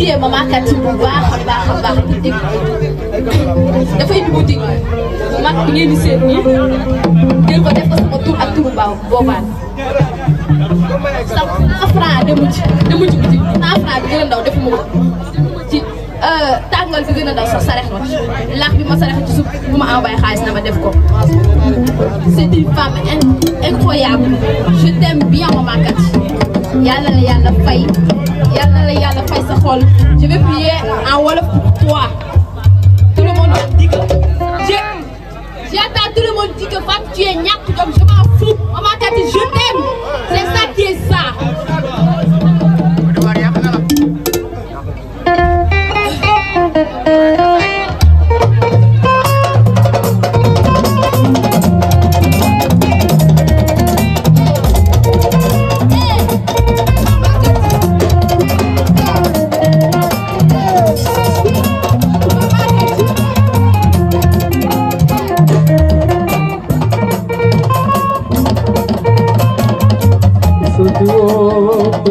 remercier eh, maman Kati bu baax a baax a baax di dig dafay dugg dig bu mag bi ngeen di seet nii jël ko def ko sama tur ak turu baaw boobaan sama cent franc demu ci demu ci bitik cent franc bi gën a ndaw defuma ko ci euh, tàngal bi gën a ndaw sax sarex ma laax bi ma sarex ci suuf bu ma envoyé xaalis na ma def ko c'est une femme incroyable je t'aime bien maman Kati Yalla yalla yàlla fay yalla na la yàlla fay sa xol je vais prier en wolof pour toi tout le monde dit que j'ai tout le monde dit que Fatou tu es niaque comme je m'en fous